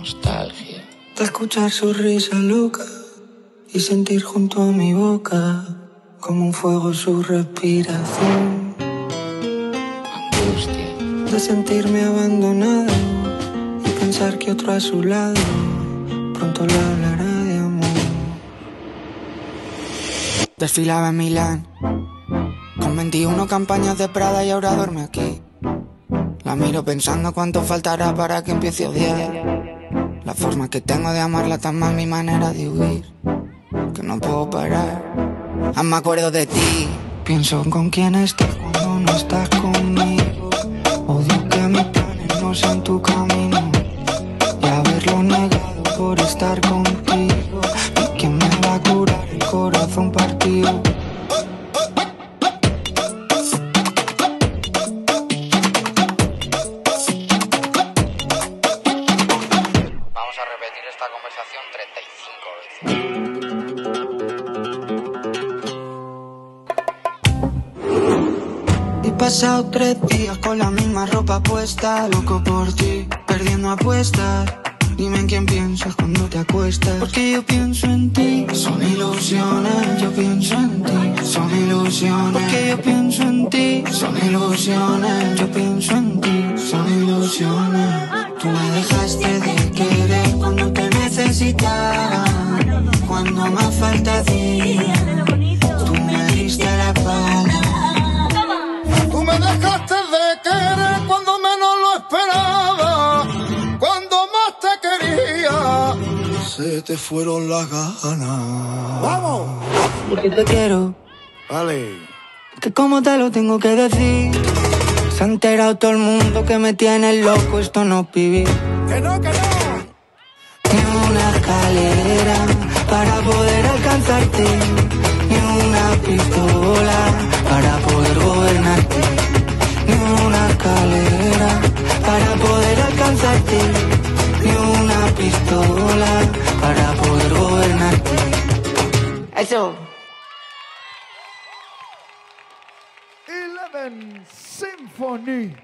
Nostalgia. De escuchar su risa loca y sentir junto a mi boca como un fuego su respiración. Angustia. De sentirme abandonado y pensar que otro a su lado pronto le hablará de amor. Desfilaba en Milán con 21 campañas de Prada y ahora duerme aquí. La miro pensando cuánto faltará para que empiece a odiar. La forma que tengo de amarla tan mal mi manera de huir. Que no puedo parar. Ah, me acuerdo de ti. Pienso con quién estás cuando no estás conmigo. Odio que mis planes no sean tu camino. Y haberlo negado por estar contigo. He pasado tres días con la misma ropa puesta, loco por ti, perdiendo apuestas. Dime en quién piensas cuando te acuestas. Porque yo pienso en ti, son ilusiones. Yo pienso en ti, son ilusiones. Porque yo pienso en ti, son ilusiones. Yo pienso en ti, son ilusiones. Necesitaba. Cuando más falta hacía, tú me diste la espalda. Tú me dejaste de querer cuando menos lo esperaba. Cuando más te quería, se te fueron las ganas. ¡Vamos! Porque te quiero. Vale. Que como te lo tengo que decir. Se ha enterado todo el mundo que me tiene loco, esto no es vivir. Que no, que no. Escalera para poder alcanzarte. Ni una pistola para poder gobernarte. Ni una escalera para poder alcanzarte. Ni una pistola para poder gobernarte. Eso. Eleven Symphony.